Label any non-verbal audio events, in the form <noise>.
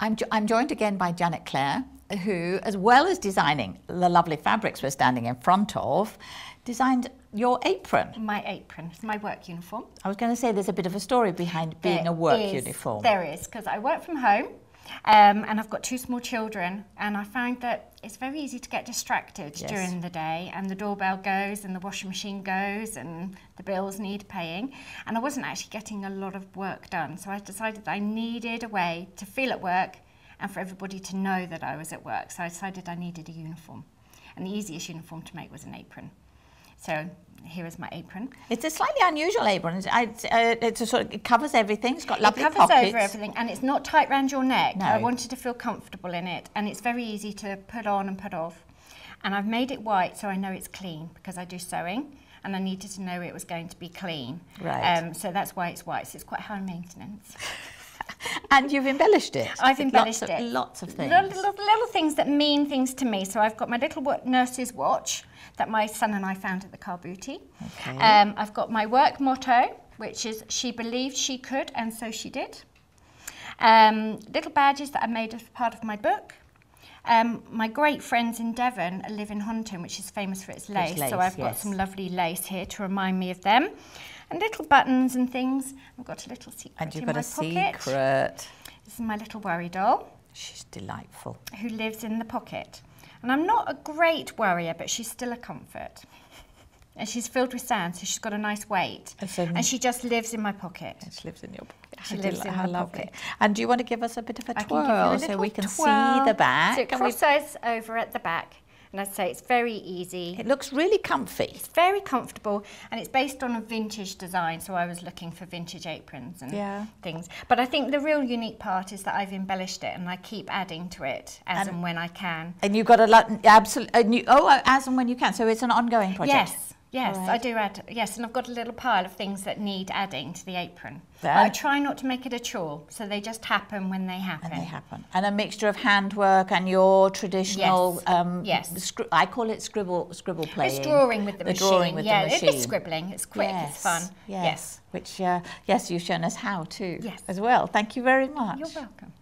I'm, jo I'm joined again by Janet Clare, who, as well as designing the lovely fabrics we're standing in front of, designed your apron. My apron, it's my work uniform. I was going to say there's a bit of a story behind being There a work is- uniform. There is, because I work from home Um, and I've got two small children, and I find that it's very easy to get distracted yes. during the day, and the doorbell goes, and the washing machine goes, and the bills need paying. And I wasn't actually getting a lot of work done, so I decided that I needed a way to feel at work and for everybody to know that I was at work. So I decided I needed a uniform. And the easiest uniform to make was an apron. So here is my apron. It's a slightly unusual apron. It's, uh, it's sort of, it covers everything. It's got lovely it covers pockets. over everything and it's not tight round your neck. No. I wanted to feel comfortable in it and it's very easy to put on and put off. And I've made it white so I know it's clean because I do sewing and I needed to know it was going to be clean. Right. Um, so that's why it's white. So it's quite high maintenance. <laughs> And you've embellished it. I've embellished lots of, it. Lots of things. Little, little, little things that mean things to me. So I've got my little nurse's watch that my son and I found at the car booty. Okay. Um, I've got my work motto, which is she believed she could, and so she did. Um, little badges that I made as part of my book. Um, my great friends in Devon live in Honiton, which is famous for its lace. lace, so I've got some lovely lace here to remind me of them. And little buttons and things. I've got a little secret and you've in got my a pocket. secret. This is my little worry doll She's delightful. who lives in the pocket. And I'm not a great worrier, but she's still a comfort. And she's filled with sand, so she's got a nice weight. And so- And she just lives in my pocket. She lives in your pocket. She How lives in my lovely. pocket. And do you want to give us a bit of a I can give you twirl a so we can twirl. see the back? So it And we- crosses over at the back. And I'd say it's very easy. it looks really comfy. It's very comfortable and it's based on a vintage design. So I was looking for vintage aprons and Yeah. things. But I think the real unique part is that I've embellished it and I keep adding to it as And- and, when I can. And you've got a lot, absolutely. Oh, uh, as and when you can. So it's an ongoing project. Yes, yes, All I do add. Yes, and I've got a little pile of things that need adding to the apron. I try not to make it a chore, so they just happen when they happen. And they happen. And a mixture of handwork and your traditional. Yes. Um, Yes. I call it scribble scribble playing. It's drawing with the, the machine. drawing with yeah, the machine. is scribbling. It's quick. Yes, It's fun. Yes. yes. Which, uh, yes, you've shown us how too. Yes. As well. Thank you very much. You're welcome.